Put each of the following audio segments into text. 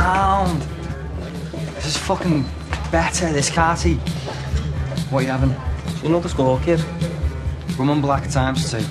Sound. This is fucking better, this carty. What are you having? You know the score, kid? Rum and black times two.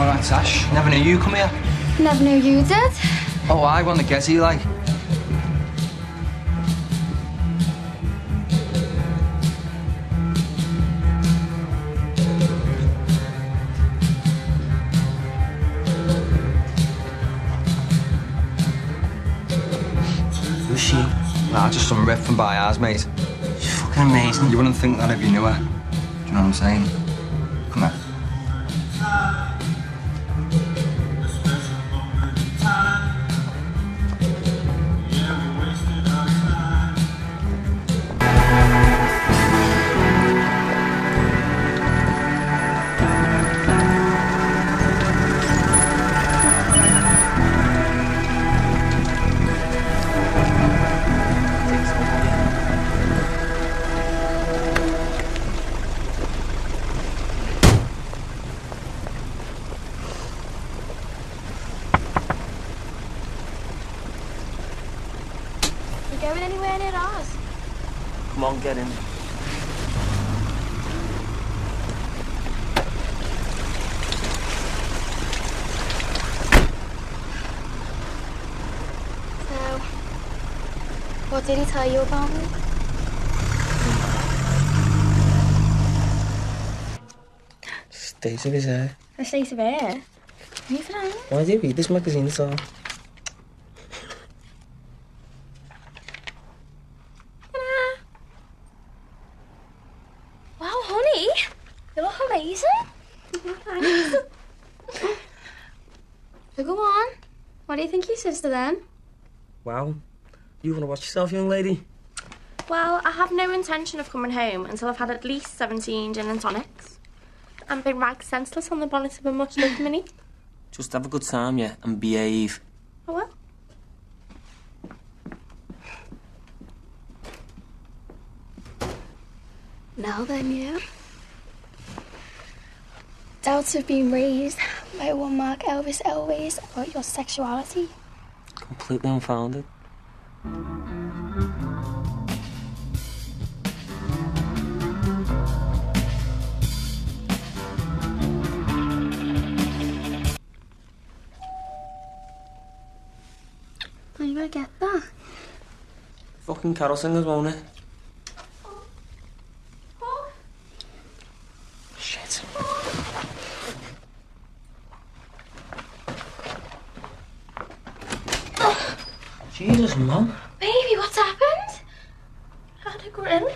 All right, Sash. Never knew you come here. Never knew you did. Oh, I want to get you like. Who's she? Nah, just some rip from by ours, mate. She's fucking amazing. You wouldn't think that if you knew her. Do you know what I'm saying? You going anywhere near ours? Come on, get in. So, what did he tell you about me? State of his hair. A state of air. Are you friends? Why do you read this magazine so? Wow, honey, you look amazing. So go on. What do you think your sister then? Well, You wanna watch yourself, young lady? Well, I have no intention of coming home until I've had at least 17 gin and tonics. And been ragged senseless on the bonnet of a much loved mini. Just have a good time, yeah, and behave. Oh well. Now then, yeah. Doubts have been raised by one Mark Elvis Elways about your sexuality. Completely unfounded. Are you gonna get that? Fucking carol singers, won't it? Oh. Oh. Shit. Oh. Jesus, mum. Baby, what's happened? Had a grin.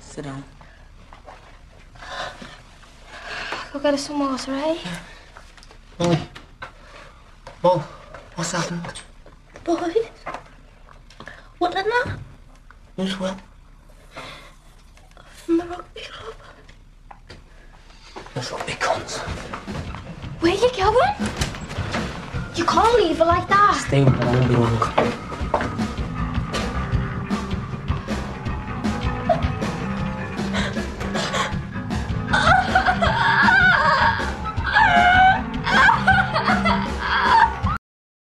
Sit down. Go get us some water, eh? Molly. Mol, what's happened? Boys. What in that? Who's well? From the rugby club. Those rugby cunts. Where are you going? You can't leave her like that. Stay with me, I won't be long.